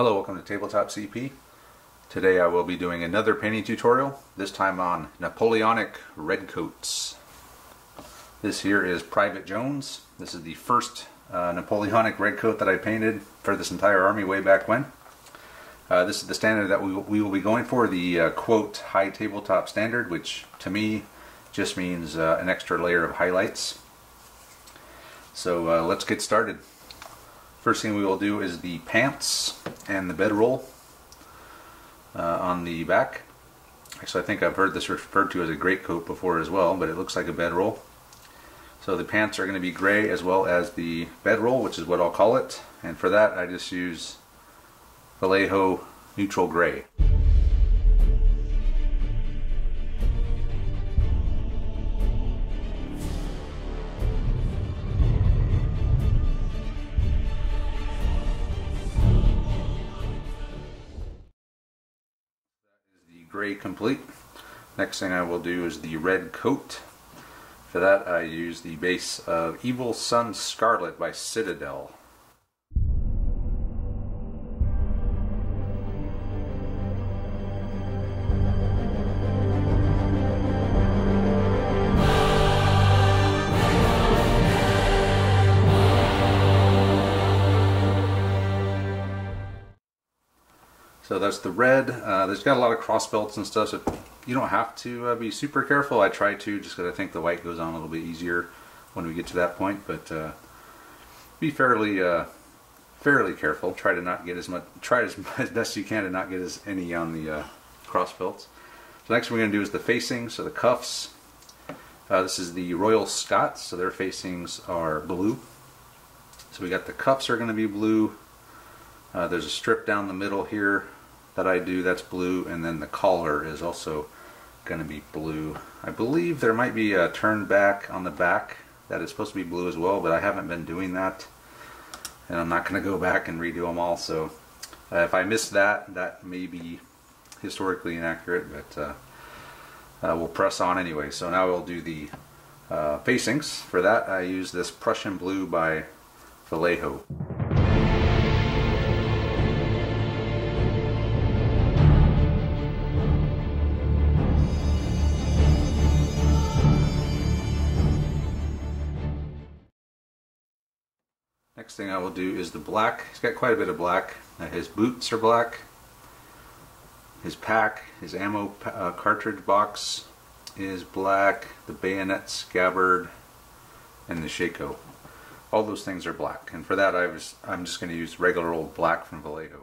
Hello, welcome to Tabletop CP. Today I will be doing another painting tutorial, this time on Napoleonic Redcoats. This here is Private Jones. This is the first uh, Napoleonic Redcoat that I painted for this entire army way back when. Uh, this is the standard that we, we will be going for, the uh, quote high tabletop standard, which to me just means uh, an extra layer of highlights. So uh, let's get started. First thing we will do is the pants and the bedroll uh, on the back. Actually, I think I've heard this referred to as a greatcoat before as well, but it looks like a bedroll. So the pants are going to be gray as well as the bedroll, which is what I'll call it. And for that, I just use Vallejo Neutral Gray. Gray complete. Next thing I will do is the red coat. For that I use the base of Evil Sunz Scarlet by Citadel. So that's the red. Uh, there's got a lot of cross belts and stuff, so you don't have to uh, be super careful. I try to just because I think the white goes on a little bit easier when we get to that point, but uh, be fairly uh, fairly careful. Try to not get as much. Try as, as best you can to not get as any on the uh, cross belts. So next we're going to do is the facing. So the cuffs. Uh, this is the Royal Scots, so their facings are blue. So we got the cuffs are going to be blue. There's a strip down the middle here that I do that's blue and then the collar is also going to be blue. I believe there might be a turn back on the back that is supposed to be blue as well but I haven't been doing that and I'm not going to go back and redo them all so uh, if I miss that that may be historically inaccurate but uh, uh, we'll press on anyway so now we'll do the uh, facings for that I use this Prussian blue by Vallejo. Thing I will do is the black. He's got quite a bit of black. Uh, his boots are black. His pack, his ammo uh, cartridge box is black. The bayonet scabbard and the shako. All those things are black. And for that I was, I'm just going to use regular old black from Vallejo.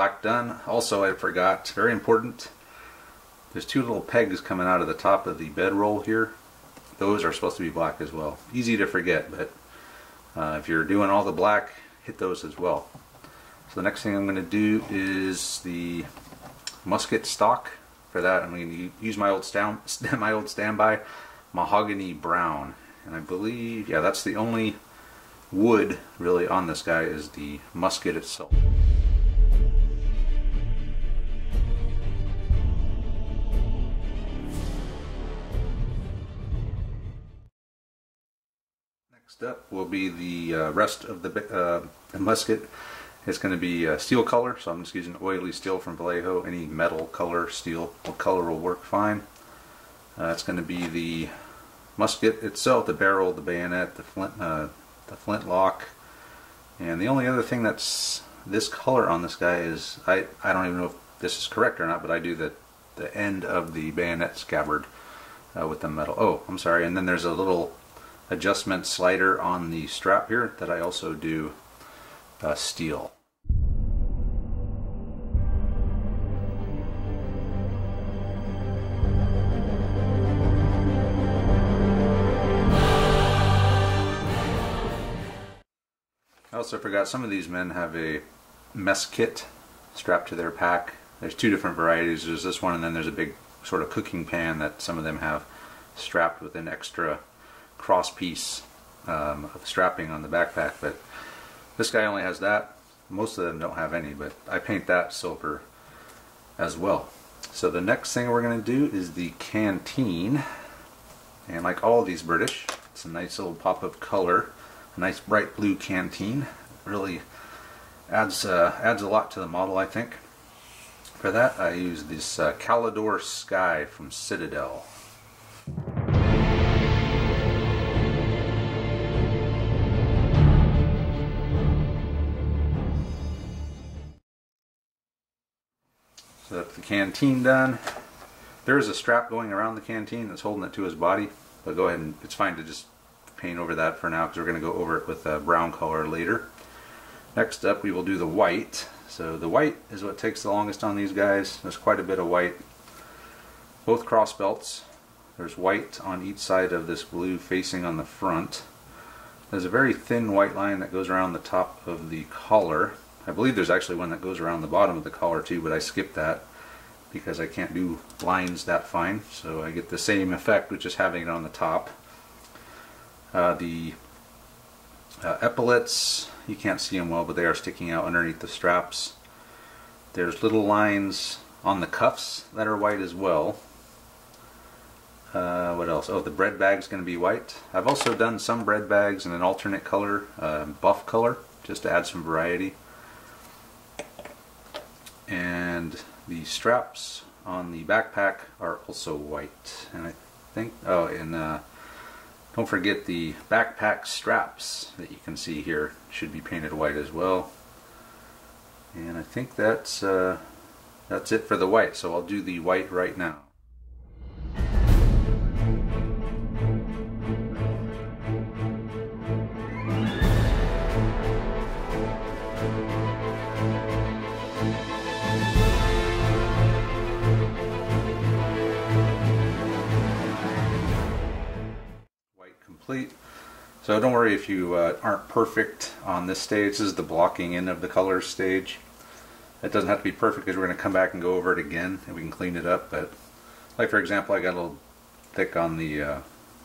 Black done. Also, I forgot, very important, there's two little pegs coming out of the top of the bedroll here. Those are supposed to be black as well. Easy to forget, but uh, if you're doing all the black, hit those as well. So the next thing I'm going to do is the musket stock. For that, I'm going to use my old stand, my old standby mahogany brown, and I believe, yeah, that's the only wood really on this guy is the musket itself. Next up will be the uh, rest of the, uh, the musket. It's going to be uh, steel color, so I'm just using oily steel from Vallejo. Any metal color, steel color will work fine. Uh, it's going to be the musket itself, the barrel, the bayonet, the flint, uh, the and the only other thing that's this color on this guy is I I don't even know if this is correct or not, but I do the the end of the bayonet scabbard uh, with the metal. Oh, I'm sorry. And then there's a little adjustment slider on the strap here that I also do uh, steel. I also forgot some of these men have a mess kit strapped to their pack. There's two different varieties. There's this one and then there's a big sort of cooking pan that some of them have strapped with an extra cross piece um, of strapping on the backpack, but this guy only has that. most of them don't have any, but I paint that silver as well. So the next thing we're going to do is the canteen. And like all these British, it's a nice little pop of color. A nice bright blue canteen. Really adds, uh, adds a lot to the model, I think. For that, I use this uh, Caledor Sky from Citadel. So that's the canteen done. There is a strap going around the canteen that's holding it to his body, but go ahead and it's fine to just paint over that for now because we're going to go over it with a brown color later. Next up we will do the white. So the white is what takes the longest on these guys. There's quite a bit of white. Both cross belts. There's white on each side of this blue facing on the front. There's a very thin white line that goes around the top of the collar. I believe there's actually one that goes around the bottom of the collar too, but I skipped that because I can't do lines that fine. So I get the same effect with just having it on the top. Uh, the uh, epaulets, you can't see them well, but they are sticking out underneath the straps. There's little lines on the cuffs that are white as well. Uh, what else? Oh, the bread bag's going to be white. I've also done some bread bags in an alternate color, uh, buff color, just to add some variety. And the straps on the backpack are also white. And I think, oh, and uh, don't forget the backpack straps that you can see here should be painted white as well. And I think that's, uh, that's it for the white, so I'll do the white right now. Complete. So don't worry if you uh, aren't perfect on this stage. This is the blocking in of the colors stage. It doesn't have to be perfect because we're going to come back and go over it again and we can clean it up. But like for example, I got a little thick on the uh,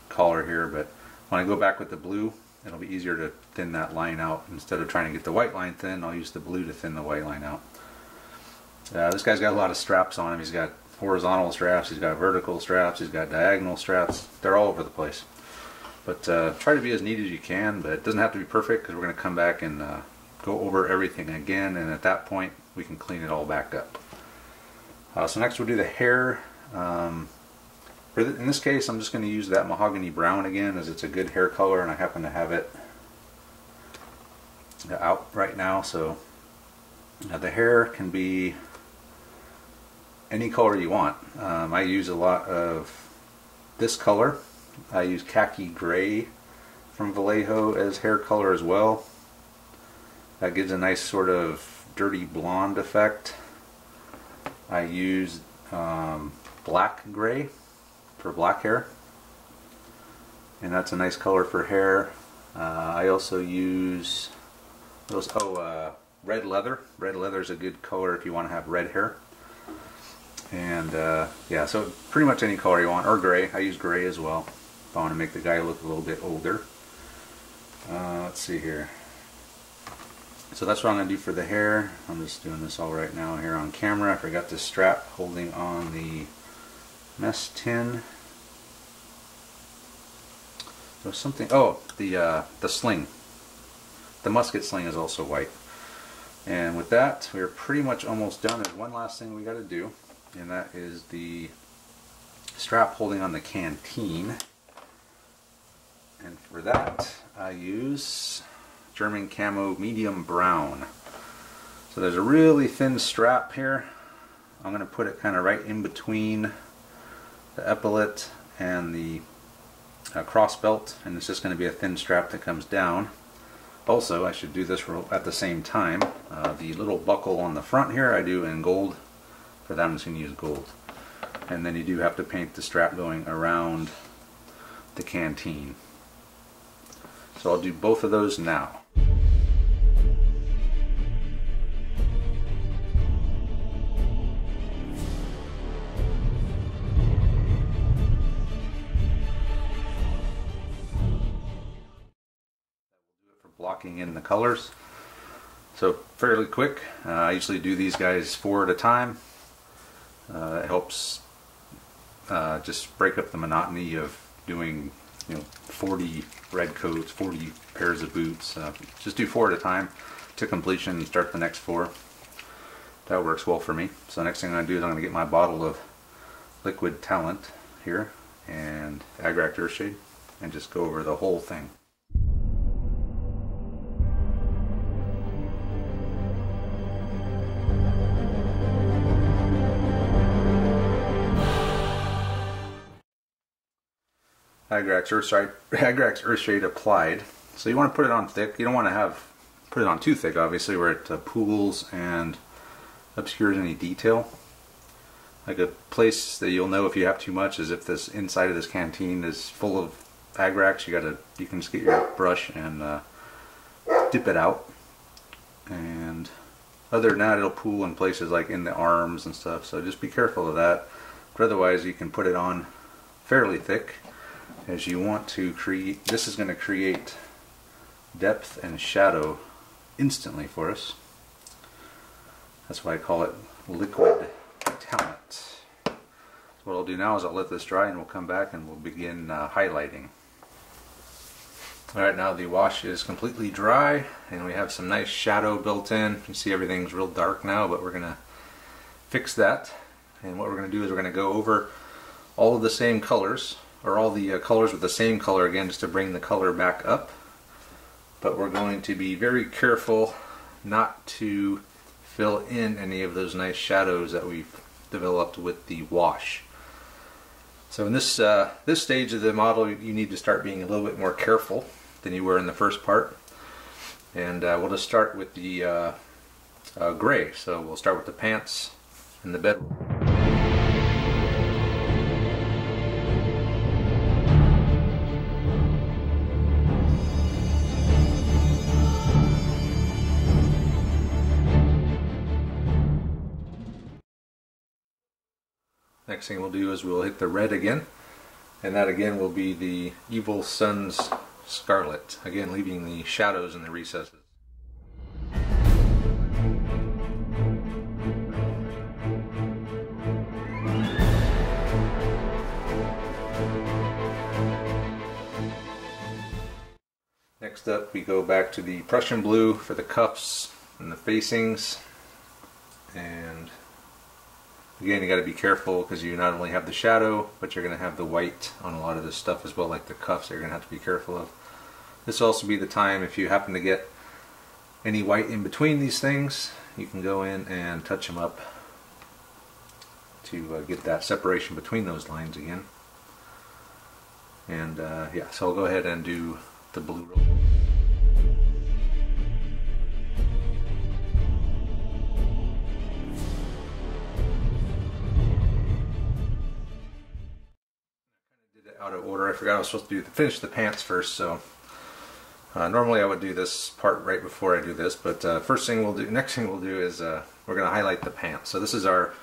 collar here, but when I go back with the blue, it'll be easier to thin that line out. Instead of trying to get the white line thin, I'll use the blue to thin the white line out. Uh, this guy's got a lot of straps on him. He's got horizontal straps, he's got vertical straps, he's got diagonal straps. They're all over the place. But uh, try to be as neat as you can, but it doesn't have to be perfect because we're going to come back and uh, go over everything again and at that point we can clean it all back up. Uh, so next we'll do the hair. Um, in this case I'm just going to use that mahogany brown again as it's a good hair color and I happen to have it out right now so the hair can be any color you want. Um, I use a lot of this color I use khaki gray from Vallejo as hair color as well. That gives a nice sort of dirty blonde effect. I use um, black gray for black hair and that's a nice color for hair. Uh, I also use those oh uh, red leather. Red leather is a good color if you want to have red hair. And uh, yeah, so pretty much any color you want, or gray. I use gray as well. I want to make the guy look a little bit older. Uh, let's see here. So that's what I'm going to do for the hair. I'm just doing this all right now here on camera. I forgot the strap holding on the mess tin. There's something, oh, the, uh, the sling. The musket sling is also white. And with that, we're pretty much almost done. There's one last thing we got to do, and that is the strap holding on the canteen. And for that, I use German Camo Medium Brown. So there's a really thin strap here. I'm going to put it kind of right in between the epaulet and the uh, cross belt and it's just going to be a thin strap that comes down. Also, I should do this at the same time. Uh, the little buckle on the front here I do in gold. For that I'm just going to use gold. And then you do have to paint the strap going around the canteen. So I'll do both of those now. blocking in the colors. So fairly quick. Uh, I usually do these guys four at a time. Uh, it helps uh, just break up the monotony of doing you know 40 red coats, 40 pairs of boots. Uh, just do four at a time to completion and start the next four. That works well for me. So next thing I'm going to do is I'm going to get my bottle of liquid talent here and Agrax Earthshade and just go over the whole thing. Agrax Earthshade, Agrax Earthshade applied. So you want to put it on thick. You don't want to have put it on too thick, obviously, where it uh, pools and obscures any detail. Like a place that you'll know if you have too much is if this inside of this canteen is full of Agrax. You gotta you can just get your brush and uh, dip it out. And other than that, it'll pool in places like in the arms and stuff. So just be careful of that. But otherwise, you can put it on fairly thick as you want to create, this is going to create depth and shadow instantly for us. That's why I call it liquid talent. What I'll do now is I'll let this dry and we'll come back and we'll begin uh, highlighting. Alright now the wash is completely dry and we have some nice shadow built in. You see everything's real dark now but we're going to fix that and what we're going to do is we're going to go over all of the same colors or all the uh, colors with the same color again just to bring the color back up. But we're going to be very careful not to fill in any of those nice shadows that we've developed with the wash. So in this uh, this stage of the model you need to start being a little bit more careful than you were in the first part. And uh, we'll just start with the uh, uh gray. So we'll start with the pants and the bedroll. Next thing we'll do is we'll hit the red again. And that again will be the Evil Sunz Scarlet. Again, leaving the shadows in the recesses. Next up we go back to the Prussian blue for the cuffs and the facings and Again, you got to be careful because you not only have the shadow, but you're going to have the white on a lot of this stuff as well, like the cuffs you're going to have to be careful of. This will also be the time if you happen to get any white in between these things, you can go in and touch them up to uh, get that separation between those lines again. And uh, yeah, so I'll go ahead and do the blue roll. Order. I forgot I was supposed to do finish the pants first, so uh, normally I would do this part right before I do this, but uh, first thing we'll do, next thing we'll do is uh, we're going to highlight the pants. So this is our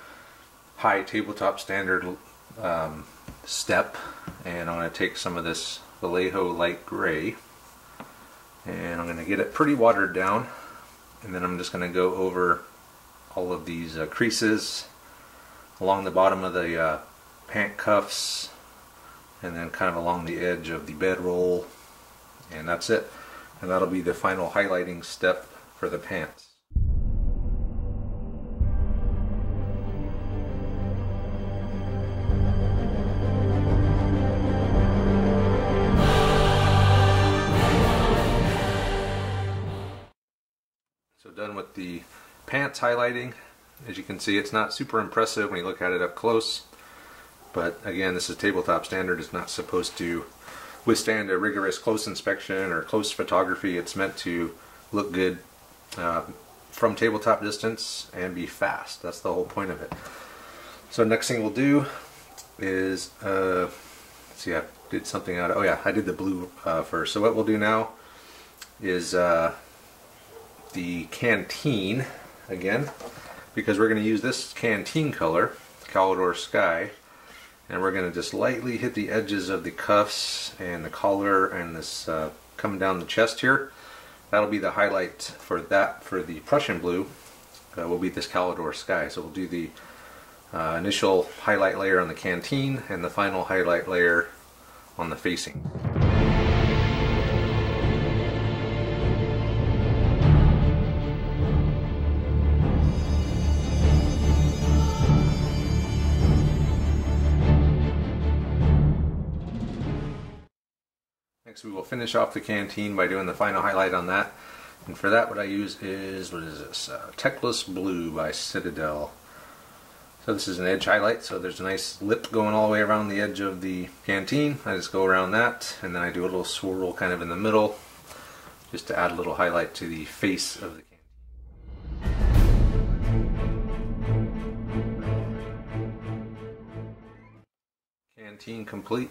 high tabletop standard um, step, and I'm going to take some of this Vallejo light gray, and I'm going to get it pretty watered down, and then I'm just going to go over all of these uh, creases along the bottom of the uh, pant cuffs and then kind of along the edge of the bedroll and that's it and that'll be the final highlighting step for the pants. So done with the pants highlighting. As you can see it's not super impressive when you look at it up close. But again, this is tabletop standard. It's not supposed to withstand a rigorous close inspection or close photography. It's meant to look good uh, from tabletop distance and be fast. That's the whole point of it. So next thing we'll do is, uh, see, I did something out of, oh yeah, I did the blue uh, first. So what we'll do now is uh, the canteen again, because we're going to use this canteen color, Caledor Sky, and we're going to just lightly hit the edges of the cuffs and the collar and this uh, coming down the chest here that'll be the highlight for that for the Prussian blue uh, will be this Caledor sky. So we'll do the uh, initial highlight layer on the canteen and the final highlight layer on the facing. We will finish off the canteen by doing the final highlight on that. And for that what I use is, what is this, uh, Teclis Blue by Citadel. So this is an edge highlight, so there's a nice lip going all the way around the edge of the canteen. I just go around that, and then I do a little swirl kind of in the middle, just to add a little highlight to the face of the canteen. Canteen complete.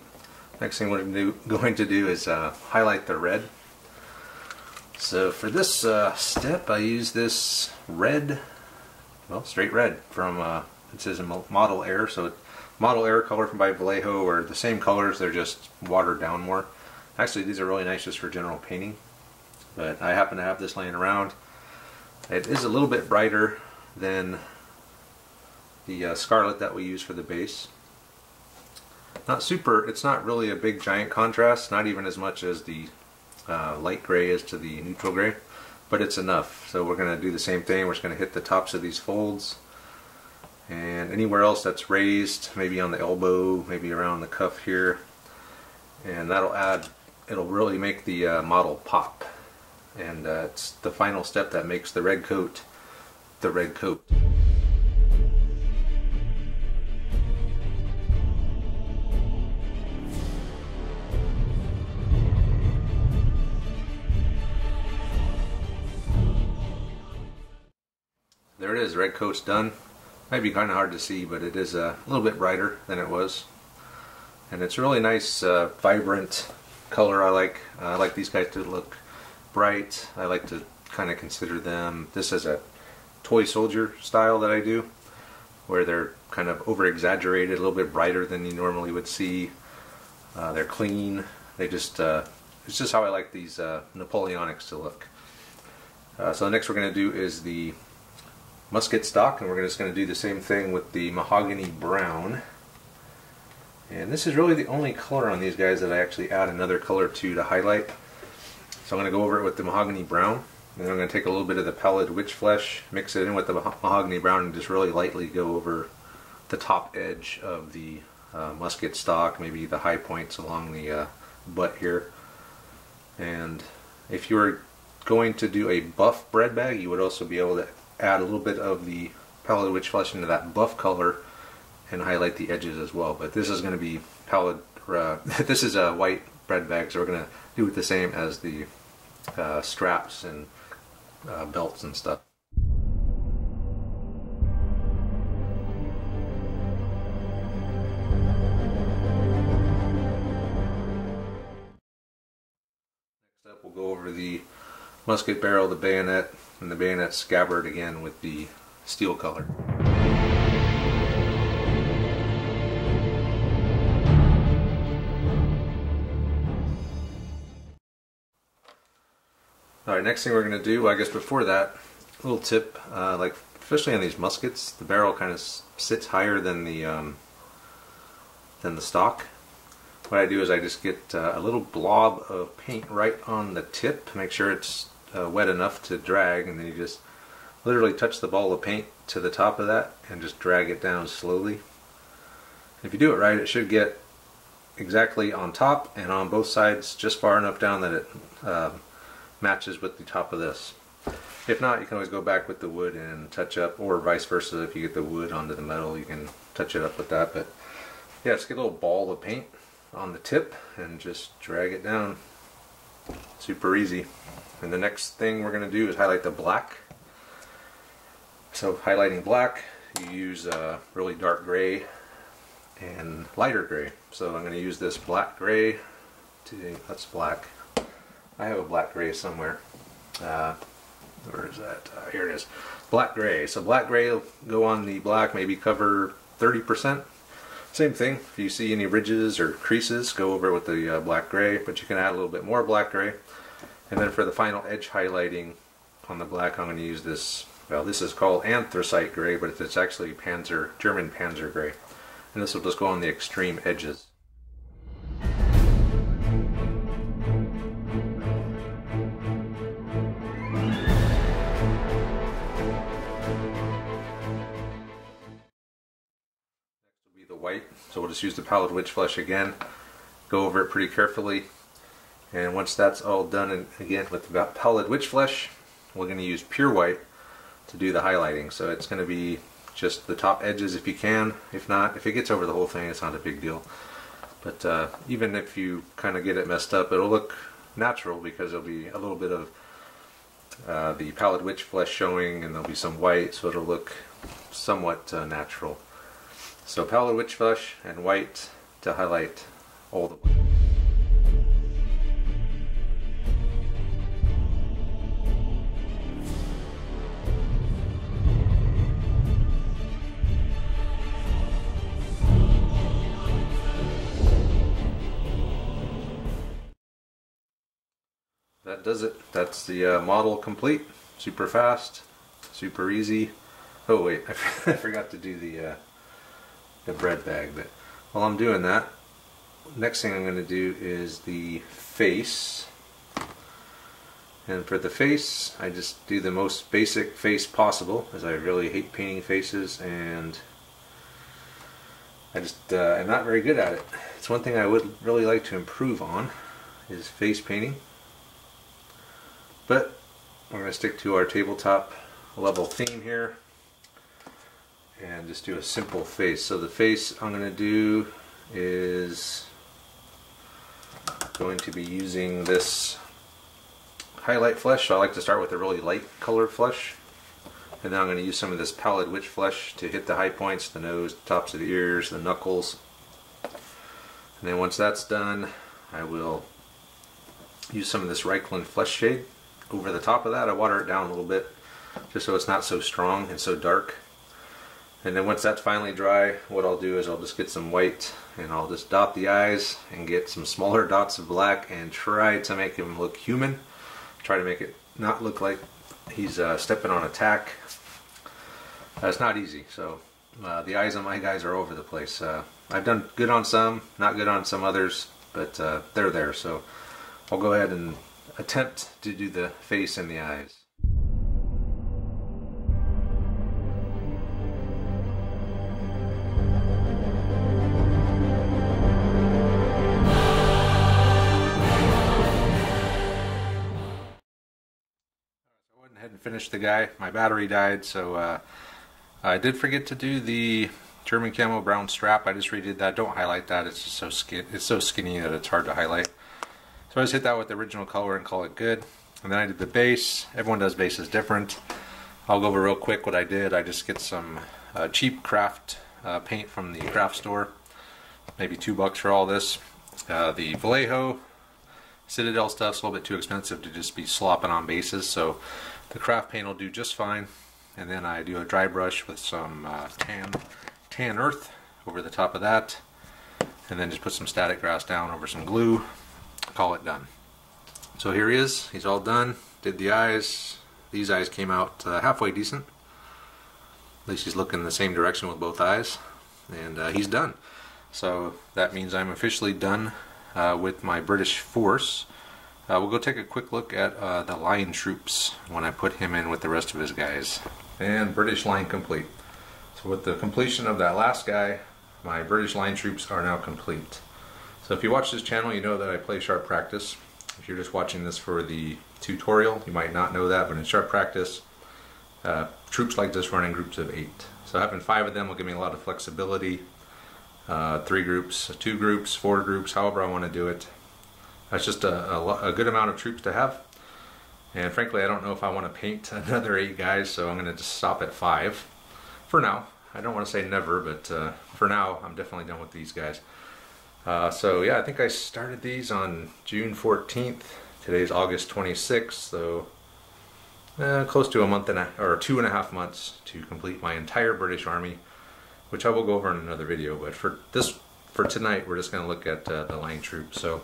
Next thing we're going to do is uh, highlight the red. So for this uh, step I use this red, well straight red from, uh, it says Model Air, so Model Air color from by Vallejo are the same colors, they're just watered down more. Actually these are really nice just for general painting, but I happen to have this laying around. It is a little bit brighter than the uh, Scarlet that we use for the base. Not super, it's not really a big giant contrast, not even as much as the uh, light gray is to the neutral gray, but it's enough. So we're going to do the same thing, we're just going to hit the tops of these folds, and anywhere else that's raised, maybe on the elbow, maybe around the cuff here, and that'll add, it'll really make the uh, model pop. And uh, it's the final step that makes the red coat the red coat. Is, red coat's done. Might be kind of hard to see, but it is a little bit brighter than it was. And it's a really nice, uh, vibrant color I like. Uh, I like these guys to look bright. I like to kind of consider them, this is a toy soldier style that I do, where they're kind of over exaggerated, a little bit brighter than you normally would see. Uh, they're clean. They just, uh, it's just how I like these uh, Napoleonics to look. Uh, so next we're going to do is the musket stock and we're just going to do the same thing with the mahogany brown. And this is really the only color on these guys that I actually add another color to to highlight. So I'm going to go over it with the mahogany brown and then I'm going to take a little bit of the pallid wych flesh mix it in with the mahogany brown and just really lightly go over the top edge of the uh, musket stock maybe the high points along the uh, butt here. And if you were going to do a buff bread bag you would also be able to add a little bit of the Pallid Wych Flesh into that buff color and highlight the edges as well. But this is going to be pallid, uh, this is a white bread bag, so we're going to do it the same as the uh, straps and uh, belts and stuff. Next up we'll go over the musket barrel, the bayonet, and the bayonet scabbard again with the steel color. Alright, next thing we're going to do, I guess before that, a little tip, uh, like especially on these muskets, the barrel kind of sits higher than the um, than the stock. What I do is I just get uh, a little blob of paint right on the tip, to make sure it's uh, wet enough to drag and then you just literally touch the ball of paint to the top of that and just drag it down slowly. If you do it right it should get exactly on top and on both sides just far enough down that it uh, matches with the top of this. If not you can always go back with the wood and touch up or vice versa if you get the wood onto the metal you can touch it up with that but yeah just get a little ball of paint on the tip and just drag it down super easy and the next thing we're going to do is highlight the black. So highlighting black, you use uh, really dark gray and lighter gray. So I'm going to use this black gray to, that's black. I have a black gray somewhere. Uh, where is that? Uh, here it is. Black gray. So black gray will go on the black, maybe cover 30%. Same thing, if you see any ridges or creases, go over with the uh, black gray, but you can add a little bit more black gray And then for the final edge highlighting on the black, I'm going to use this, well, this is called anthracite gray, but it's actually Panzer, German Panzer gray. And this will just go on the extreme edges. So we'll just use the pallid wych flesh again, go over it pretty carefully. And once that's all done, and again with the pallid wych flesh, we're going to use pure white to do the highlighting. So it's going to be just the top edges if you can. If not, if it gets over the whole thing, it's not a big deal. But uh, even if you kind of get it messed up, it'll look natural because there'll be a little bit of uh, the pallid wych flesh showing and there'll be some white, so it'll look somewhat uh, natural. So pallid wych flesh and white to highlight all the way. That does it. That's the uh, model complete. Super fast, super easy. Oh wait, I forgot to do the uh, the bread bag. But while I'm doing that, next thing I'm going to do is the face. And for the face, I just do the most basic face possible, as I really hate painting faces, and I just uh, am not very good at it. It's one thing I would really like to improve on, is face painting. But we're going to stick to our tabletop level theme here and just do a simple face. So the face I'm going to do is going to be using this highlight flesh. So I like to start with a really light colored flesh. And then I'm going to use some of this pallid wych flesh to hit the high points, the nose, the tops of the ears, the knuckles. And then once that's done, I will use some of this Reikland flesh shade. Over the top of that, I water it down a little bit just so it's not so strong and so dark. And then once that's finally dry, what I'll do is I'll just get some white and I'll just dot the eyes and get some smaller dots of black and try to make him look human. Try to make it not look like he's uh, stepping on a tack. That's not easy. So uh, the eyes on my guys are over the place. Uh, I've done good on some, not good on some others, but uh, they're there. So I'll go ahead and attempt to do the face and the eyes. Finish the guy. My battery died, so uh, I did forget to do the German camo brown strap. I just redid that. Don't highlight that. It's just so skin. It's so skinny that it's hard to highlight. So I just hit that with the original color and call it good. And then I did the base. Everyone does bases different. I'll go over real quick what I did. I just get some uh, cheap craft uh, paint from the craft store. Maybe two bucks for all this. Uh, the Vallejo Citadel stuff's a little bit too expensive to just be slopping on bases. So the craft paint will do just fine. And then I do a dry brush with some uh, tan, tan earth over the top of that. And then just put some static grass down over some glue. Call it done. So here he is. He's all done. Did the eyes. These eyes came out uh, halfway decent. At least he's looking the same direction with both eyes. And uh, he's done. So that means I'm officially done uh, with my British force. Uh, we'll go take a quick look at uh, the line troops when I put him in with the rest of his guys. And British line complete. So with the completion of that last guy, my British line troops are now complete. So if you watch this channel, you know that I play Sharp Practice. If you're just watching this for the tutorial, you might not know that, but in Sharp Practice, uh, troops like this run in groups of eight. So having five of them will give me a lot of flexibility. Uh, three groups, two groups, four groups, however I want to do it. That's just a, a, a, good amount of troops to have. And frankly, I don't know if I want to paint another eight guys, so I'm going to just stop at five for now. I don't want to say never, but uh, for now, I'm definitely done with these guys. Uh, so yeah, I think I started these on June 14th. Today's August 26th, so uh, close to a month and a, or two and a half months to complete my entire British Army, which I will go over in another video. But for this, for tonight, we're just going to look at uh, the line troops. So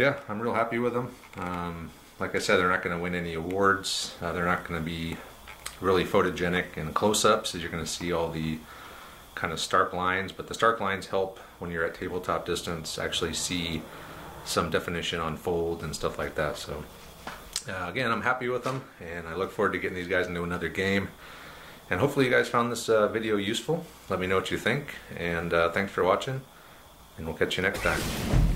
yeah, I'm real happy with them. Um, like I said, they're not going to win any awards. Uh, they're not going to be really photogenic in close-ups, as you're going to see all the kind of stark lines. But the stark lines help when you're at tabletop distance actually see some definition on fold and stuff like that. So uh, again, I'm happy with them, and I look forward to getting these guys into another game. And hopefully you guys found this uh, video useful. Let me know what you think, and uh, thanks for watching, and we'll catch you next time.